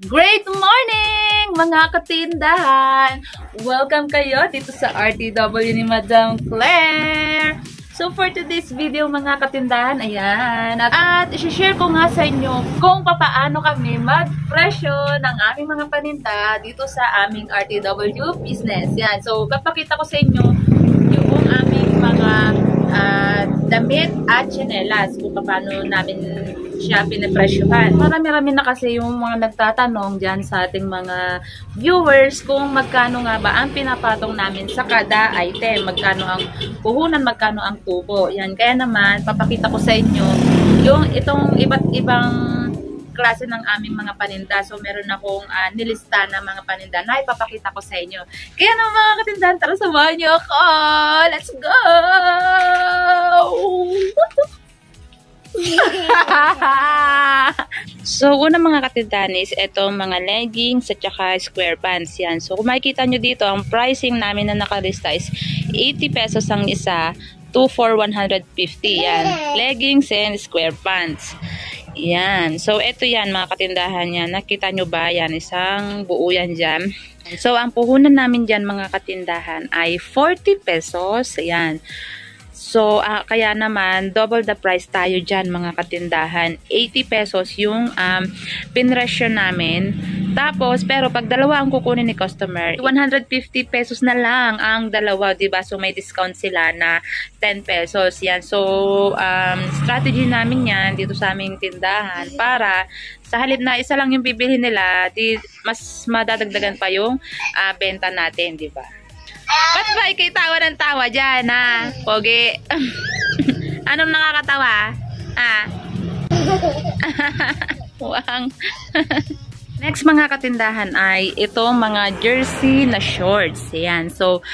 Great morning mga katindahan! Welcome kayo dito sa RTW ni Madam Claire! So for today's video mga katindahan, ayan, at, at isi-share ko nga sa inyo kung papaano kami magpresyo ng aming mga paninda dito sa aming RTW business. Yan, so papakita ko sa inyo yung aming damit at chinelas kung paano namin siya pinapresyuhan. Marami-rami na kasi yung mga nagtatanong dyan sa ating mga viewers kung magkano nga ba ang pinapatong namin sa kada item. Magkano ang puhunan, magkano ang tubo. Yan. Kaya naman, papakita ko sa inyo yung itong iba't ibang klase ng aming mga paninda. So, meron akong uh, nilista na mga paninda na ipapakita ko sa inyo. Kaya naman mga katindahan, tara samahan niyo ako! Let's go! so, una mga katindahan is itong mga leggings at saka square pants yan. So, kung makikita nyo dito, ang pricing namin na nakalista is 80 pesos ang isa, 2 for 150 yan. Leggings and square pants. Yan. So, ito yan mga katindahan yan. Nakita nyo ba? Yan, isang buo yan dyan. So, ang puhunan namin dyan mga katindahan ay 40 pesos. Yan. So, uh, kaya naman, double the price tayo dyan mga katindahan. 80 pesos yung um, pinresyo namin. Tapos, pero pag dalawa ang kukunin ni customer, 150 pesos na lang ang dalawa, ba diba? So, may discount sila na 10 pesos. Yan. So, um, strategy namin yan dito sa aming tindahan para sa halip na isa lang yung bibili nila, di, mas madadagdagan pa yung uh, benta natin, di ba? Ba't ba ikay tawa ng tawa dyan, ha? Pogi. Anong nakakatawa? Ah. Wang. Next mga katindahan ay itong mga jersey na shorts. Yan. So,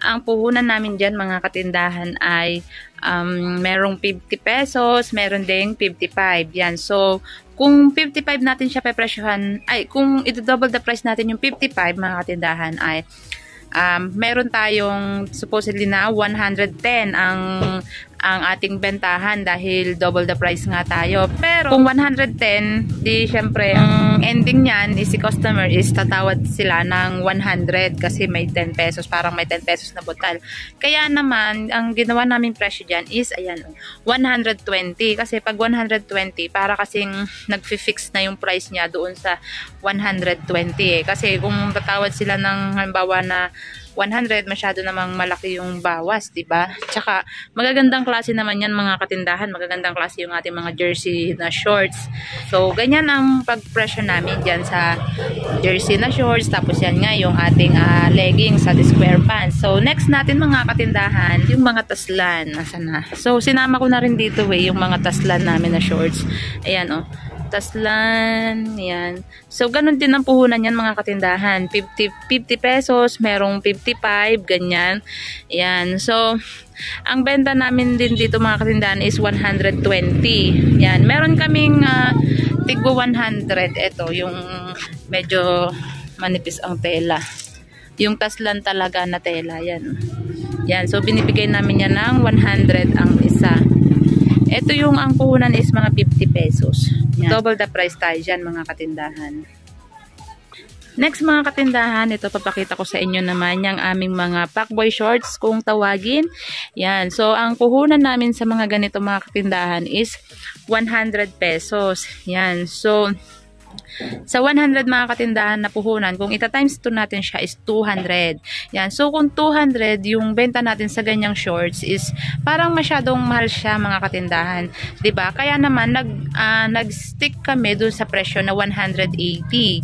ang puhunan namin dyan mga katindahan ay um, merong 50 pesos, meron ding 55. Yan. So, kung 55 natin siya pepresyohan, ay kung ito-double the price natin yung 55 mga katindahan ay um, meron tayong supposedly na 110 ang ang ating bentahan dahil double the price nga tayo. Pero kung 110, di syempre ang ending niyan is si customer is tatawad sila ng 100 kasi may 10 pesos, parang may 10 pesos na botal. Kaya naman, ang ginawa namin presyo diyan is ayan, 120 kasi pag 120 para kasing nagfi-fix na yung price niya doon sa 120 eh. Kasi kung tatawad sila ng halimbawa na 100 masyado namang malaki yung bawas, 'di ba? Tsaka magagandang klase naman 'yan mga katindahan, magagandang klase yung ating mga jersey na shorts. So ganyan ang pagpresyo namin diyan sa jersey na shorts, tapos yan nga yung ating uh, leggings sa square pants. So next natin mga katindahan, yung mga taslan, nasa na. So sinama ko na rin dito eh yung mga taslan namin na shorts. Ayan oh taslan, yan. So, ganun din ang puhunan yan mga katindahan. 50, 50 pesos, merong 55, ganyan. Yan. So, ang benta namin din dito mga katindahan is 120. Yan. Meron kaming uh, tigbo 100. Ito, yung medyo manipis ang tela. Yung taslan talaga na tela, yan. Yan. So, binibigay namin yan ng 100 ang isa. Ito yung ang puhunan is mga 50 pesos. Yan. Double the price tayo dyan mga katindahan. Next mga katindahan, ito papakita ko sa inyo naman yung aming mga packboy shorts kung tawagin. Yan. So, ang puhunan namin sa mga ganito mga katindahan is 100 pesos. Yan. So, sa 100 mga katindahan na puhunan, kung ita times 2 natin siya is 200. Yan. So, kung 200 yung benta natin sa ganyang shorts is parang masyadong mahal siya mga katindahan. ba diba? Kaya naman, nag, uh, nag-stick kami dun sa presyo na 180.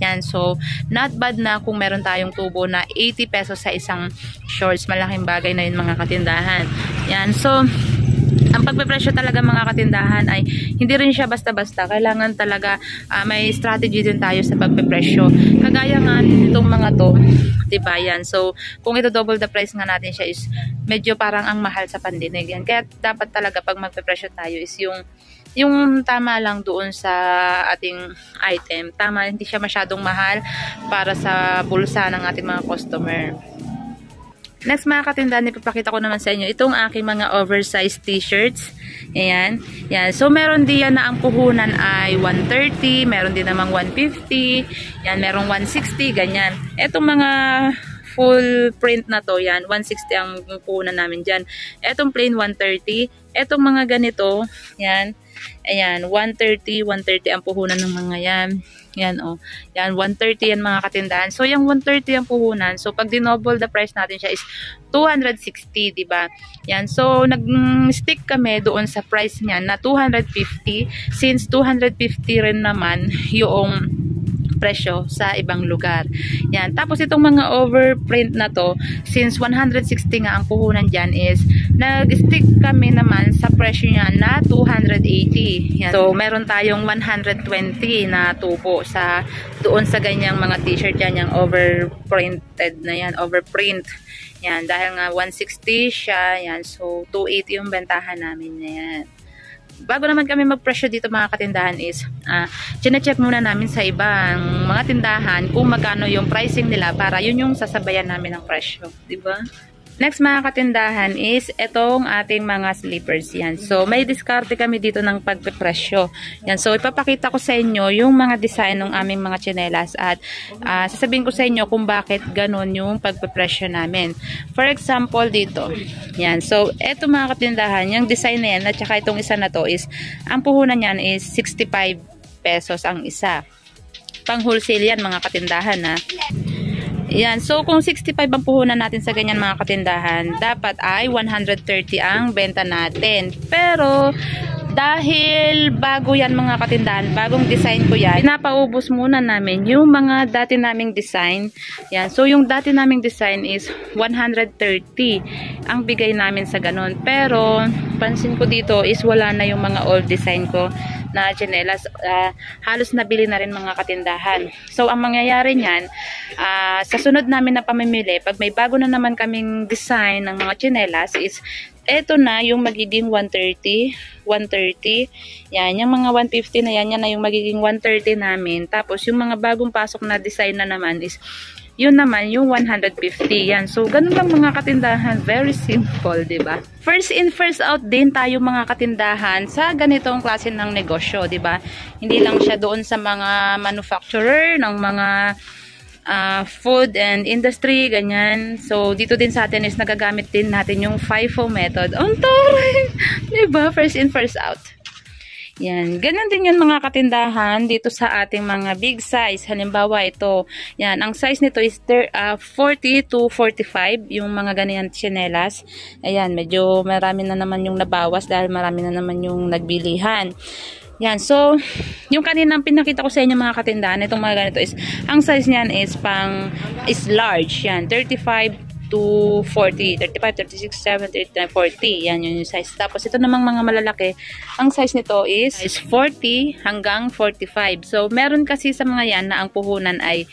Yan. So, not bad na kung meron tayong tubo na 80 pesos sa isang shorts. Malaking bagay na yun mga katindahan. Yan. So, ang pagpepresyo talaga mga katindahan ay hindi rin siya basta-basta. Kailangan talaga uh, may strategy din tayo sa pagpepresyo. Kagaya nga nitong mga to, 'di ba yan? So, kung ito double the price nga natin siya is medyo parang ang mahal sa pandinig yan. Kaya dapat talaga pag magpepresyo tayo is yung yung tama lang doon sa ating item. Tama, hindi siya masyadong mahal para sa bulsa ng ating mga customer. Next mga katindahan, ipapakita ko naman sa inyo itong aking mga oversized t-shirts. Ayan. Yan. So, meron din yan na ang puhunan ay 130, meron din namang 150, yan, merong 160, ganyan. Etong mga full print na to, yan, 160 ang puhunan namin dyan. Etong plain 130, etong mga ganito, yan, ayan, 130, 130 ang puhunan ng mga yan. Yan, oh. Yan, 130 yan mga katindahan. So, yung 130 ang puhunan. So, pag dinoble the price natin siya is 260, di ba? Yan. So, nag-stick kami doon sa price niya na 250 since 250 rin naman yung presyo sa ibang lugar. Yan. Tapos itong mga overprint na to, since 160 nga ang puhunan dyan is, nag-stick kami naman sa presyo niya na 280. Yan. So, meron tayong 120 na tubo sa doon sa ganyang mga t-shirt yan, yung overprinted na yan, overprint. Yan, dahil nga 160 siya, yan. So, 280 yung bentahan namin na yan bago naman kami magpresyo dito mga katindahan is, uh, chinecheck muna namin sa ibang mga tindahan kung magkano yung pricing nila para yun yung sasabayan namin ng presyo. ba diba? Next mga katindahan is itong ating mga slippers yan. So may diskarte kami dito ng pagpepresyo. Yan. So ipapakita ko sa inyo yung mga design ng aming mga chinelas at uh, sasabihin ko sa inyo kung bakit ganun yung pagpepresyo namin. For example dito. Yan. So eto mga katindahan, yung design na yan at saka itong isa na to is ang puhunan niyan is 65 pesos ang isa. Pang wholesale yan mga katindahan ha. Yan. So, kung 65 ang puhunan natin sa ganyan mga katindahan, dapat ay 130 ang benta natin. Pero, dahil bago yan mga katindahan, bagong design ko yan, pinapaubos muna namin yung mga dati naming design. Yan. So, yung dati naming design is 130 ang bigay namin sa ganun. Pero, pansin ko dito is wala na yung mga old design ko na chinelas uh, halos nabili na rin mga katindahan. So ang mangyayari niyan, uh, sa sunod namin na pamimili, pag may bago na naman kaming design ng mga chinelas is eto na yung magiging 130, 130. Yan, yung mga 150 na yan, yan na yung magiging 130 namin. Tapos yung mga bagong pasok na design na naman is yun naman yung 150 yan. So, ganun lang mga katindahan. Very simple, ba diba? First in, first out din tayo mga katindahan sa ganitong klase ng negosyo, ba diba? Hindi lang siya doon sa mga manufacturer ng mga uh, food and industry, ganyan. So, dito din sa atin is nagagamit din natin yung FIFO method. On diba? First in, first out. Yan. Ganun din yung mga katindahan dito sa ating mga big size. Halimbawa ito. Yan. Ang size nito is uh, 40 to 45. Yung mga ganyan chinelas. Ayan. Medyo marami na naman yung nabawas dahil marami na naman yung nagbilihan. Yan. So, yung kaninang pinakita ko sa inyo mga katindahan, itong mga ganito is, ang size niyan is pang, is large. Yan. 35 to 40, 35, 36, 7, 39, 40. Yan yun yung size. Tapos ito namang mga malalaki, ang size nito is, is 40 hanggang 45. So, meron kasi sa mga yan na ang puhunan ay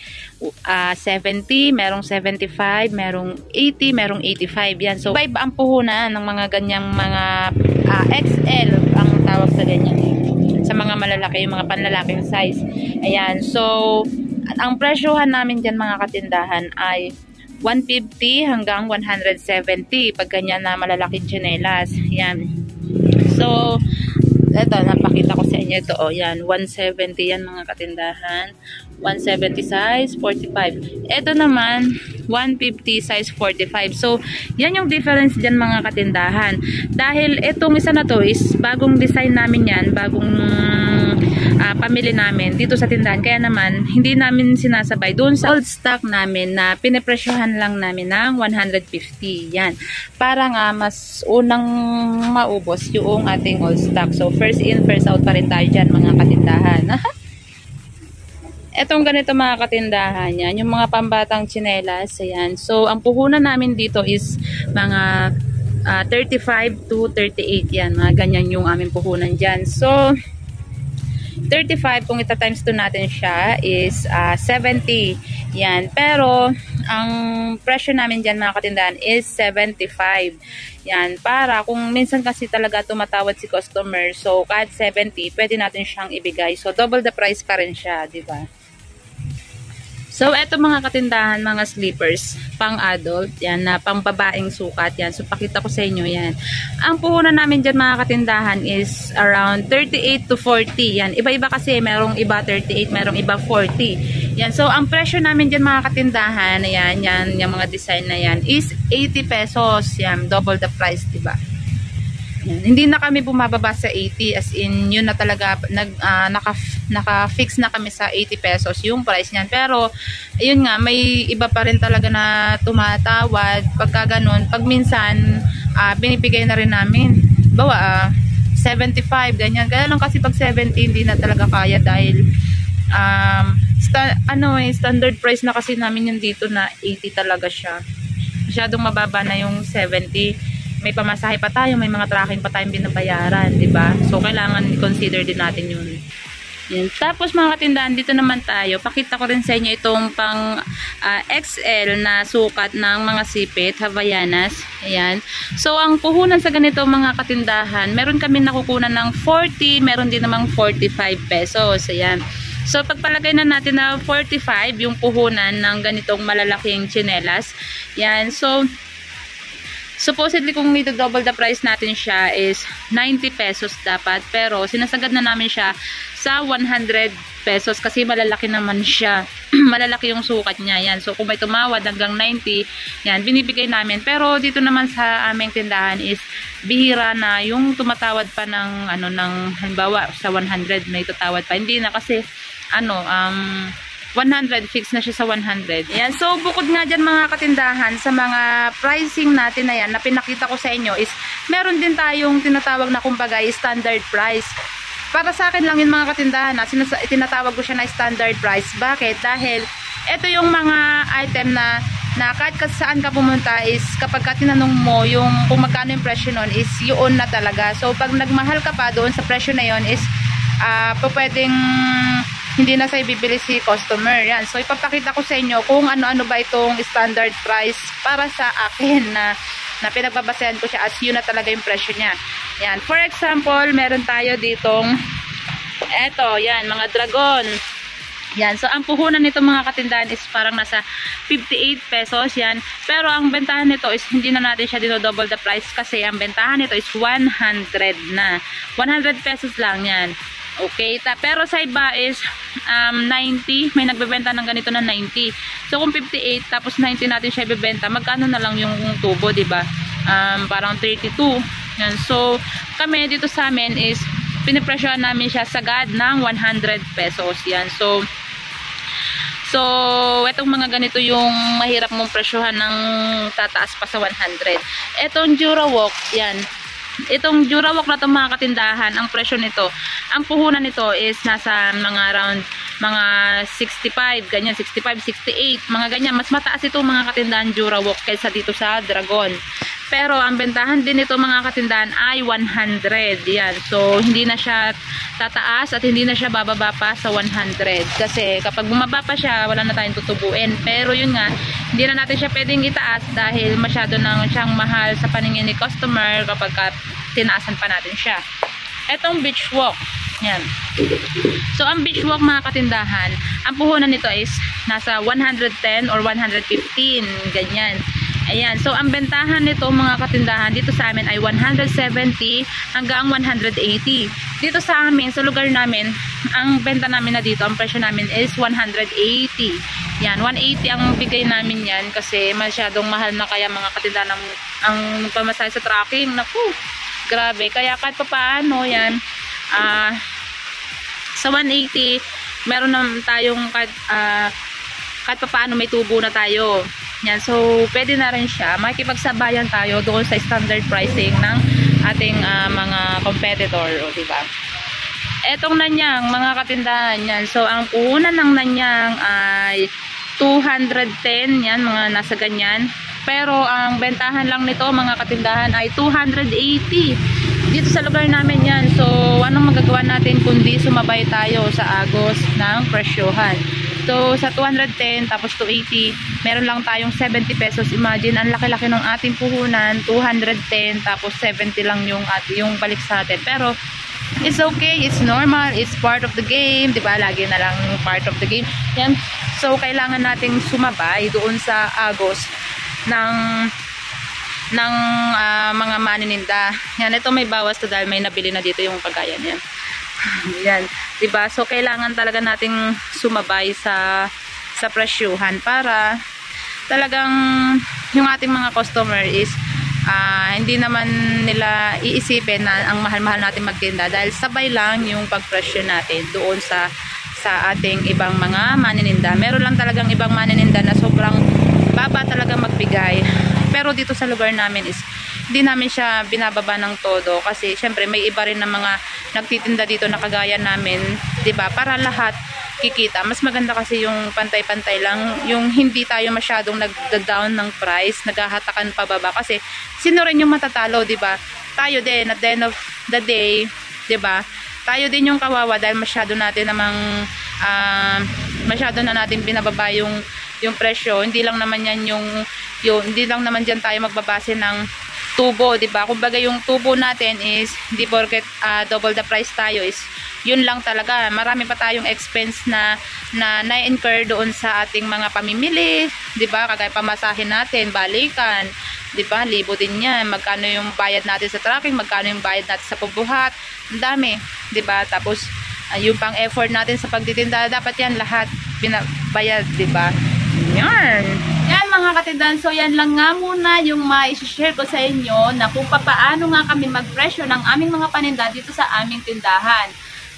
uh, 70, merong 75, merong 80, merong 85. Yan. So, 5 ang puhunan ng mga ganyang mga uh, ah, XL ang tawag sa ganyan. Sa mga malalaki, yung mga panlalaking size. Ayan. So, ang presyohan namin dyan mga katindahan ay 150 hanggang 170 pag ganyan na malalaking chinelas. Yan. So, ito, napakita ko sa inyo ito. O, yan. 170 yan mga katindahan. 170 size, 45. Ito naman, 150 size, 45. So, yan yung difference dyan mga katindahan. Dahil itong isa na to is bagong design namin yan, bagong uh, pamili namin dito sa tindahan. Kaya naman, hindi namin sinasabay doon sa old stock namin na pinepresyohan lang namin ng 150. Yan. Para nga mas unang maubos yung ating old stock. So, first in, first out pa rin tayo dyan mga katindahan. Etong ganito mga katindahan yan, yung mga pambatang chinelas, ayan. So, ang puhunan namin dito is mga uh, ah, 35 to 38 yan. Mga ganyan yung aming puhunan dyan. So, 35 kung ita times 2 natin siya is uh, ah, 70 yan pero ang presyo namin dyan mga katindahan is 75 yan para kung minsan kasi talaga tumatawad si customer so kahit 70 pwede natin siyang ibigay so double the price pa rin siya di ba So, eto mga katindahan, mga slippers. pang adult, yan, na pang babaeng sukat, yan. So, pakita ko sa inyo, yan. Ang puhunan namin dyan mga katindahan is around 38 to 40, yan. Iba-iba kasi, merong iba 38, merong iba 40. Yan, so, ang presyo namin dyan mga katindahan, yan, yan, yung mga design na yan, is 80 pesos, yan, double the price, diba? Yan. Hindi na kami bumababa sa 80 as in yun na talaga nag uh, naka naka-fix na kami sa 80 pesos yung price niyan. Pero ayun nga may iba pa rin talaga na tumatawad pagka ganun. Pag minsan uh, binibigay na rin namin. Bawa uh, 75 ganyan. Kaya lang kasi pag 70 hindi na talaga kaya dahil um, sta ano eh, standard price na kasi namin yung dito na 80 talaga siya. Masyadong mababa na yung 70 may pamasahe pa tayo, may mga tracking pa tayong binabayaran, 'di ba? So kailangan i-consider din natin 'yun. Yan. Tapos mga katindahan, dito naman tayo. Pakita ko rin sa inyo itong pang uh, ah, XL na sukat ng mga sipit, Havayanas. Ayan. So, ang puhunan sa ganito mga katindahan, meron kami nakukunan ng 40, meron din namang 45 pesos. Ayan. So, pagpalagay na natin na 45 yung puhunan ng ganitong malalaking chinelas. Yan. So, Supposedly kung ito double the price natin siya is 90 pesos dapat. Pero sinasagad na namin siya sa 100 pesos kasi malalaki naman siya. malalaki yung sukat niya. Yan. So kung may tumawad hanggang 90, yan, binibigay namin. Pero dito naman sa aming tindahan is bihira na yung tumatawad pa ng ano ng halimbawa sa 100 may tutawad pa. Hindi na kasi ano um 100, fix na siya sa 100. Yan. So, bukod nga dyan mga katindahan, sa mga pricing natin na yan, na pinakita ko sa inyo is, meron din tayong tinatawag na kumbaga standard price. Para sa akin lang yung mga katindahan na tinatawag ko siya na standard price. Bakit? Dahil, ito yung mga item na na kahit saan ka pumunta is kapag ka tinanong mo yung kung magkano yung presyo nun is yun na talaga. So pag nagmahal ka pa doon sa presyo na yun is uh, pwedeng hindi na sa ibibili si customer. Yan. So, ipapakita ko sa inyo kung ano-ano ba itong standard price para sa akin na, na pinagbabasehan ko siya as yun na talaga yung presyo niya. Yan. For example, meron tayo ditong eto, yan, mga dragon. Yan. So, ang puhunan nito mga katindahan is parang nasa 58 pesos. Yan. Pero ang bentahan nito is hindi na natin siya dito double the price kasi ang bentahan nito is 100 na. 100 pesos lang yan. Okay, ta pero sa iba is um, 90, may nagbebenta ng ganito na 90. So kung 58 tapos 90 natin siya ibebenta, magkano na lang yung tubo, 'di ba? Um, parang 32. Yan. So kami dito sa amin is pinipresyohan namin siya sagad ng 100 pesos. Yan. So So, etong mga ganito yung mahirap mong presyohan ng tataas pa sa 100. Etong Durawalk, yan, Itong Durawalk na itong mga katindahan, ang presyo nito, ang puhunan nito is nasa mga around mga 65, ganyan, 65, 68, mga ganyan. Mas mataas itong mga katindahan Durawalk kaysa dito sa Dragon. Pero ang bentahan din nito mga katindahan ay 100. Yan. So, hindi na siya tataas at hindi na siya bababa pa sa 100. Kasi kapag bumaba pa siya, wala na tayong tutubuin. Pero yun nga, hindi na natin siya pwedeng itaas dahil masyado nang siyang mahal sa paningin ni customer kapag ka tinaasan pa natin siya. Etong beach walk. Yan. So, ang beach walk mga katindahan, ang puhunan nito is nasa 110 or 115. Ganyan. Ayan. So, ang bentahan nito mga katindahan dito sa amin ay 170 hanggang 180. Dito sa amin, sa lugar namin, ang benta namin na dito, ang presyo namin is 180. Yan, 180 ang bigay namin yan kasi masyadong mahal na kaya mga katindahan ang, ang pamasahe sa tracking. Naku, grabe. Kaya kahit pa paano yan, ah, uh, sa 180, meron na tayong kahit, uh, kahit pa paano may tubo na tayo. Yan, so pwede na rin siya. Makikipagsabayan tayo doon sa standard pricing ng ating uh, mga competitor, o diba? Etong nanyang, mga katindahan yan. So, ang puhunan ng nanyang ay 210 yan mga nasa ganyan pero ang bentahan lang nito mga katindahan ay 280 dito sa lugar namin yan so anong magagawa natin kundi sumabay tayo sa agos ng presyohan so sa 210 tapos 280 meron lang tayong 70 pesos imagine ang laki-laki ng ating puhunan 210 tapos 70 lang yung, at, yung balik sa atin pero it's okay, it's normal, it's part of the game, 'di ba? Lagi na lang part of the game. Yan. So kailangan nating sumabay doon sa Agos ng ng ah, mga manininda. Yan, ito may bawas to dahil may nabili na dito yung kagaya niyan. Yan, 'di ba? So kailangan talaga nating sumabay sa sa presyuhan para talagang yung ating mga customer is ah, hindi naman nila iisipin na ang mahal-mahal natin magtinda dahil sabay lang yung pagpresyo natin doon sa sa ating ibang mga manininda. Meron lang talagang ibang manininda na sobrang baba talaga magbigay. Pero dito sa lugar namin is hindi namin siya binababa ng todo kasi syempre may iba rin na mga nagtitinda dito na kagaya namin, 'di ba? Para lahat kikita. Mas maganda kasi yung pantay-pantay lang, yung hindi tayo masyadong nag-down ng price, naghahatakan pababa kasi sino rin yung matatalo, 'di ba? Tayo din at the end of the day, 'di ba? Tayo din yung kawawa dahil masyado natin namang ah, masyado na natin binababa yung yung presyo. Hindi lang naman yan yung, yung hindi lang naman diyan tayo magbabase ng tubo, 'di ba? Kumbaga yung tubo natin is hindi porket ah, double the price tayo is yun lang talaga. Marami pa tayong expense na na na-incur doon sa ating mga pamimili, 'di ba? Kagaya pamasahin natin, balikan, 'di ba? Libo din 'yan. Magkano yung bayad natin sa tracking, magkano yung bayad natin sa pagbuhat. Ang dami, 'di ba? Tapos ah, yung pang effort natin sa pagtitinda, dapat 'yan lahat binabayad, 'di ba? Yan. Yan mga katindahan. So yan lang nga muna yung ma-share ko sa inyo na kung paano nga kami magpresyo ng aming mga paninda dito sa aming tindahan.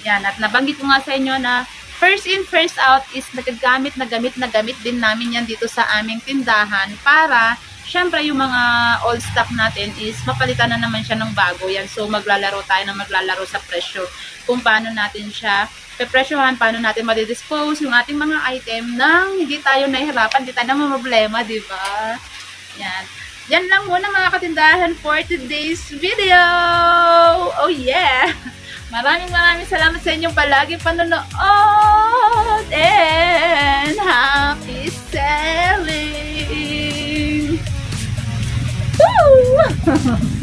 Yan. At nabanggit ko nga sa inyo na first in, first out is nagagamit na gamit na gamit din namin yan dito sa aming tindahan para syempre yung mga old stock natin is mapalitan na naman siya ng bago yan. So maglalaro tayo na maglalaro sa presyo kung paano natin siya pepresyohan, paano natin madidispose yung ating mga item nang hindi tayo nahihirapan, hindi tayo na problema, di ba? Yan. Yan lang muna mga katindahan for today's video. Oh yeah! Maraming maraming salamat sa inyong palagi panonood and happy selling! Woo!